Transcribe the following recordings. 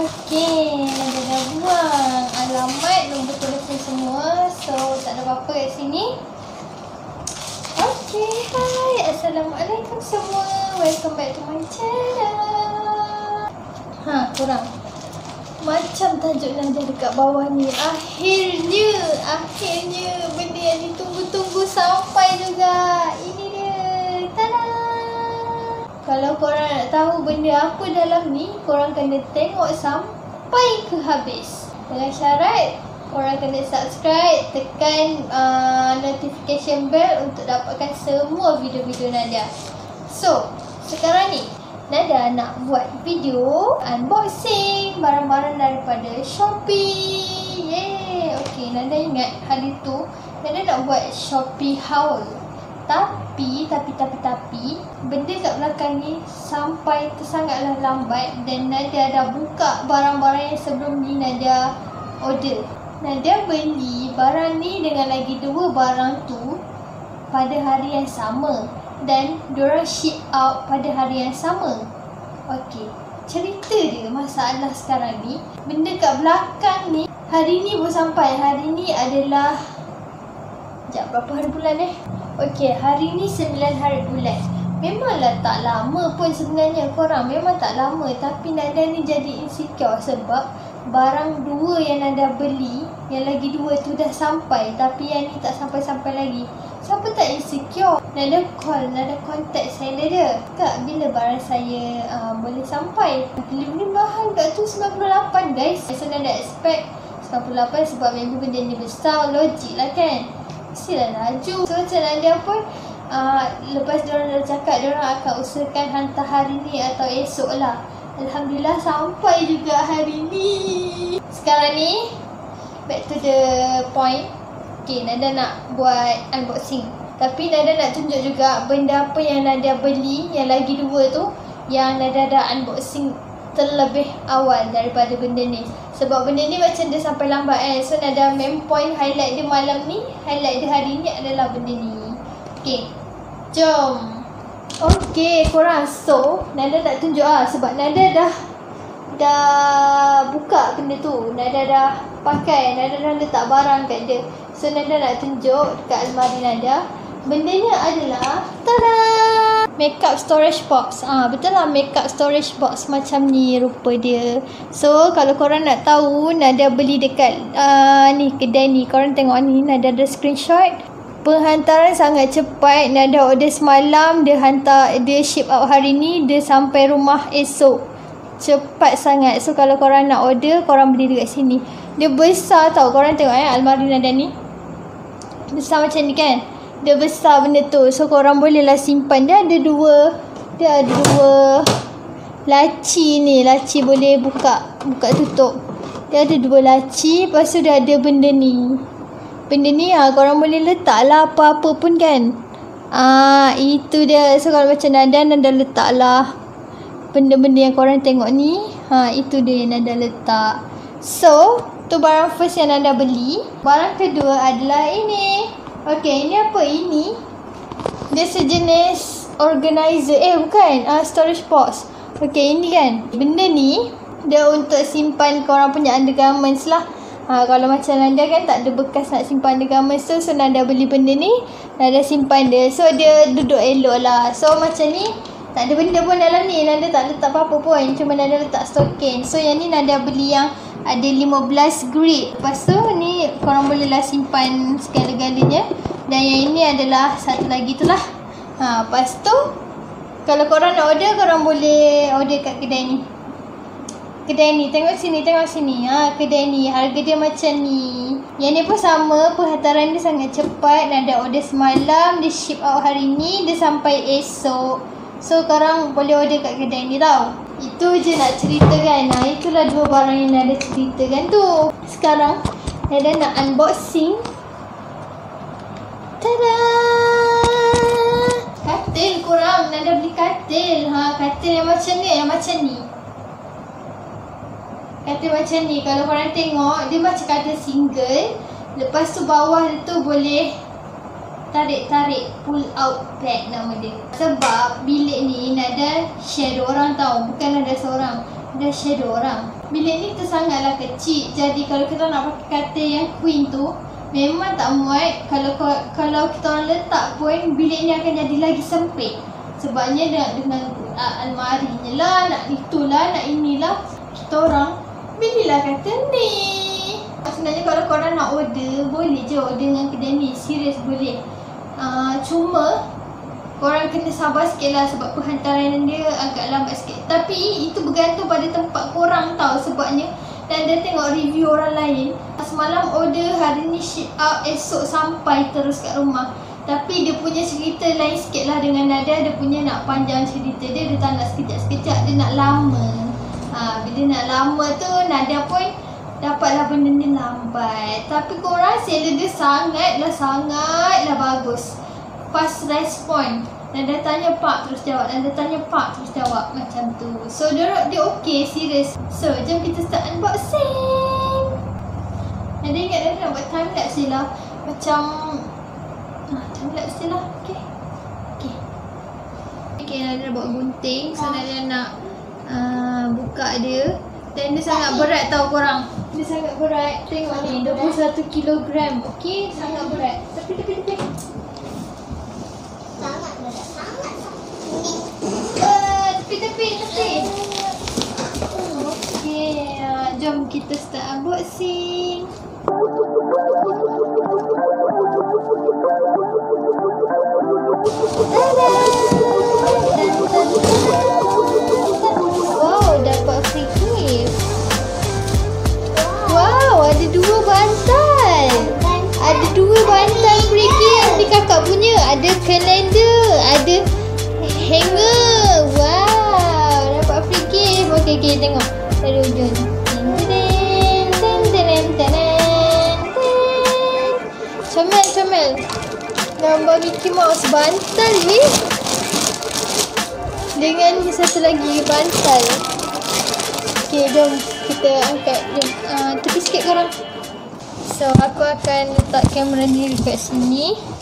Okey, Nada dah buang alamat nombor telefon semua. So, tak ada apa-apa kat sini. Okey, hai. Assalamualaikum semua. Welcome back to my channel. Ha, kurang. Macam tajuk Nada dekat bawah ni. Akhirnya, akhirnya benda yang ditunggu-tunggu sampai juga. Kalau korang nak tahu benda apa dalam ni, korang kena tengok sampai ke habis. Dengan syarat, korang kena subscribe, tekan uh, notification bell untuk dapatkan semua video-video Nadia. So, sekarang ni, Nadia nak buat video unboxing barang-barang daripada Shopee. Yeay! Okay, Nadia ingat hari tu, Nadia nak buat Shopee haul. Tapi, tapi, tapi, tapi Benda kat belakang ni Sampai tersangatlah lambat Dan Nadia dah buka barang-barang yang sebelum ni Nadia order. Nadia beli barang ni dengan lagi dua barang tu Pada hari yang sama Dan diorang ship out pada hari yang sama. Okay Cerita dia masalah sekarang ni Benda kat belakang ni Hari ni pun sampai. Hari ni adalah Sekejap berapa hari bulan eh? Okey, hari ni 9 hari bulan. Memanglah tak lama pun sebenarnya korang. Memang tak lama. Tapi Nada ni jadi insecure sebab barang dua yang Nada beli, yang lagi dua tu dah sampai. Tapi yang ni tak sampai-sampai lagi. Siapa tak insecure? Nada call, Nada contact seller dia. Kak, bila barang saya uh, boleh sampai? Delivery mahal kat tu 98 guys. So Nada expect 98 sebab maybe benda ni besar. Logik lah kan? mestilah laju. So macam Nadia pun uh, lepas diorang dah cakap diorang akan usahakan hantar hari ni atau esok lah. Alhamdulillah sampai juga hari ni. Sekarang ni back to the point. Okay, Nadia nak buat unboxing. Tapi Nadia nak tunjuk juga benda apa yang Nadia beli yang lagi dua tu yang Nadia dah unboxing terlebih awal daripada benda ni sebab benda ni macam dia sampai lambat kan so nada main point highlight dia malam ni highlight dia hari ni adalah benda ni Okay jom Okay korang so Nada tak tunjuk lah sebab Nada dah dah buka benda tu Nada dah pakai Nada dah letak barang kat dia so Nada nak tunjuk dekat almari Nada bendanya adalah tada makeup storage box. Ah ha, betul lah makeup storage box macam ni rupa dia. So kalau korang nak tahu Nada beli dekat uh, ni kedai ni. Korang tengok ni Nada ada screenshot. Penghantaran sangat cepat. Nada order semalam dia hantar dia ship out hari ni dia sampai rumah esok. Cepat sangat. So kalau korang nak order korang beli dekat sini. Dia besar tau. Korang tengok eh almari Nada ni. Besar macam ni kan? dia besar benda tu. So korang boleh lah simpan. Dia ada dua. Dia ada dua laci ni. Laci boleh buka. Buka tutup. Dia ada dua laci. Lepas tu dia ada benda ni. Benda ni ha, korang boleh letak lah apa-apa pun kan. Ah Itu dia. So kalau macam Nadan, Nadan letak lah. Benda-benda yang korang tengok ni. Ha, itu dia yang Nadan letak. So, tu barang first yang Nanda beli. Barang kedua adalah ini. Okay, ini apa? Ini dia sejenis organizer. Eh, bukan. Uh, storage box. Okay, ini kan. Benda ni dia untuk simpan korang punya undergarments lah. Ha, kalau macam Nanda kan tak ada bekas nak simpan undergarments tu. So, Nanda beli benda ni. Nanda simpan dia. So, dia duduk elok lah. So, macam ni. Tak ada benda pun dalam ni. Nanda tak letak apa-apa pun. Cuma Nanda letak stokin. So, yang ni Nanda beli yang ada 15 grid. Lepas tu ni korang bolehlah simpan segala-galanya. Dan yang ini adalah satu lagi tu lah. Ha, lepas tu kalau korang nak order korang boleh order kat kedai ni. Kedai ni tengok sini tengok sini. Ha, kedai ni harga dia macam ni. Yang ni pun sama penghantaran dia sangat cepat. Ada order semalam dia ship out hari ni dia sampai esok. So korang boleh order kat kedai ni tau. Itu je nak ceritakan. Nah, itulah dua barang yang Nada ceritakan tu. Sekarang Nada nak unboxing. Tada! Katil korang. Nada beli katil. Ha, katil yang macam ni. Yang macam ni. Katil macam ni. Kalau korang tengok, dia macam katil single. Lepas tu bawah dia tu boleh tarik-tarik pull out bag nama dia. Sebab bilik ni Nada share dua orang tau. Bukan ada seorang. Ada share dua orang. Bilik ni tu sangatlah kecil. Jadi kalau kita nak pakai katil yang queen tu memang tak muat. Kalau kalau kita orang letak pun bilik ni akan jadi lagi sempit. Sebabnya dengan, dengan uh, almari lah, nak itulah, nak inilah. Kita orang belilah katil ni. Sebenarnya kalau korang nak order, boleh je order dengan kedai ni. Serius boleh. Ah, cuma Korang kena sabar sikit lah sebab penghantaran dia agak lambat sikit Tapi itu bergantung pada tempat korang tau sebabnya Dan dia tengok review orang lain Semalam order hari ni ship out esok sampai terus kat rumah Tapi dia punya cerita lain sikit lah dengan Nada Dia punya nak panjang cerita dia, dia tak nak sekejap-sekejap Dia nak lama ha, Bila nak lama tu Nada pun dapatlah benda ni lambat. Tapi korang seller dia sangatlah sangatlah bagus. Fast respon Dan dia tanya pak terus jawab Dan dia tanya pak terus jawab macam tu. So dia, dia okay serius So jom kita start unboxing. Dan dia ingat dia nak buat time lapse lah. Macam ah, Time lapse lah. Okay. Okay. Okay dia nak buat gunting. So dia nak buka dia dan dia sangat berat tau korang. Dia sangat berat. Tengok ni 21 kilogram. Okay sangat berat. Tapi tapi tapi Sangat berat. Sangat uh, Tapi tapi tapi Okay uh, Jom kita start unboxing. Wow, Ada kalender, ada hanger. Wow, dapat free gift. Okey, okey tengok. Dari ujung. Ten, ten, ten, ten, ten, ten. Comel, comel. Gambar Mickey Mouse bantal ni. Dengan satu lagi bantal. Okey, jom kita angkat. Jom. Uh, tepi sikit korang. So, aku akan letak kamera ni dekat sini.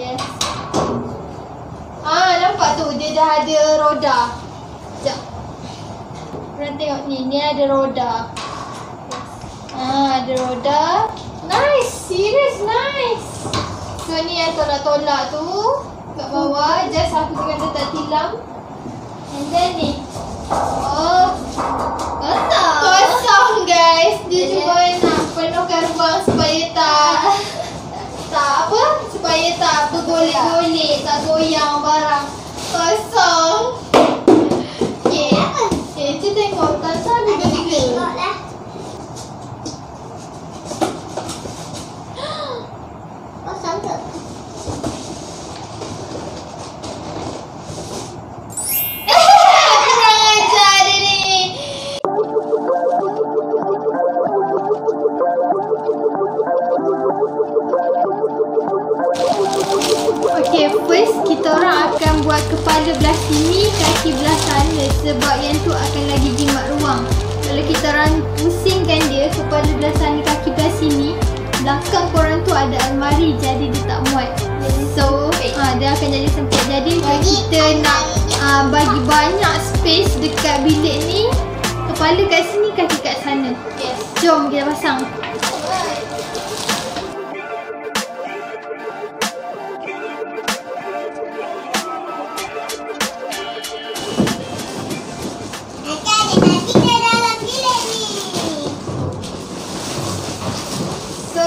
Yes. Ah nampak tu dia dah ada roda. Sekejap. Korang tengok ni, ni ada roda. Ah ada roda. Nice, serious nice. So ni yang tolak-tolak tu kat bawah. Just aku jangan dia tak tilam. And then ni. Oh. Kosong. Kita nak uh, bagi banyak space dekat bilik ni, kepala kat sini, kaki kat sana. Jom kita pasang. So,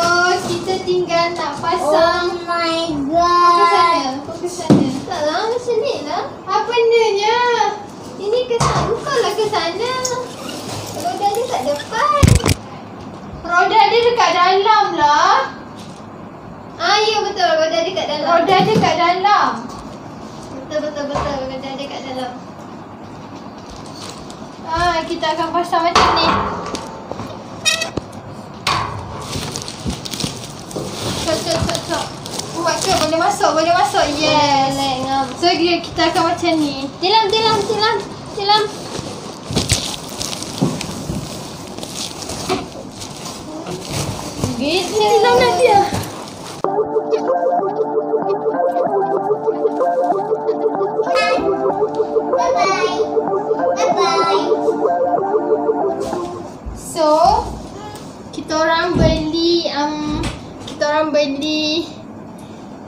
kita tinggal nak pasang Oh my god. Sana? Tak lah, macam ni lah. Apa bendanya? Ini kena buka lah ke sana. Roda dia kat depan. Roda dia dekat dalam lah. Ah, ya betul. Roda dia kat dalam. Roda dia kat dalam. Betul, betul, betul. Roda dia kat dalam. Ah, kita akan pasang macam ni. Cok, cok, cok, cok. Buat cok, boleh masuk, boleh masuk. Yes. Boleh, ngam. So, kita kita akan macam ni. Tilam, tilam, tilam, tilam. Gitu. Tilam Nadia. Bye-bye. Bye-bye. So, kita orang beli um kita orang beli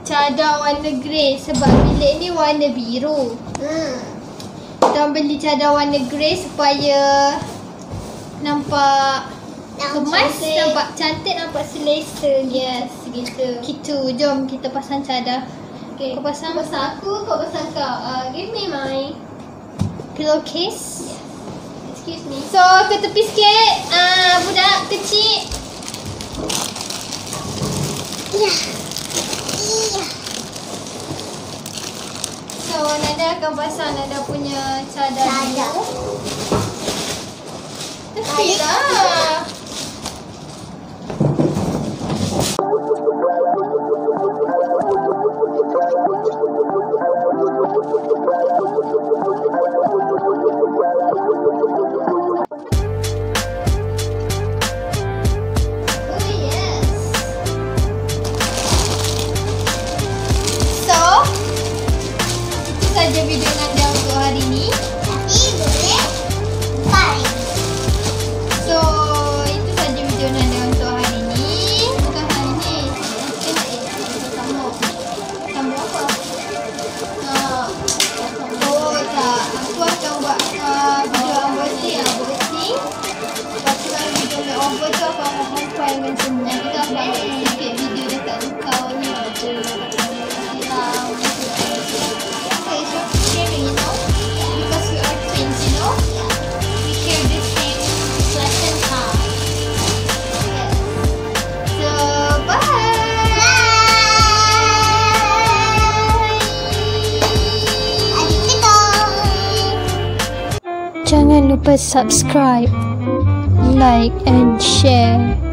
cadar warna grey sebab bilik ni warna biru. Hmm. Kita beli cadar warna grey supaya nampak kemas, cantik. nampak cantik, nampak selesa. Yes, gitu. Gitu. Jom kita pasang cadar. Okay. Kau pasang Kau pasang aku, kau pasang kau. Uh, give me my... pillowcase. Excuse me. So, ke tepi sikit. Ah, budak kecil. Ya. So, Nada akan pasang Nada punya cadar Cadar. Tepi lah. Oh, Lupa subscribe, like and share.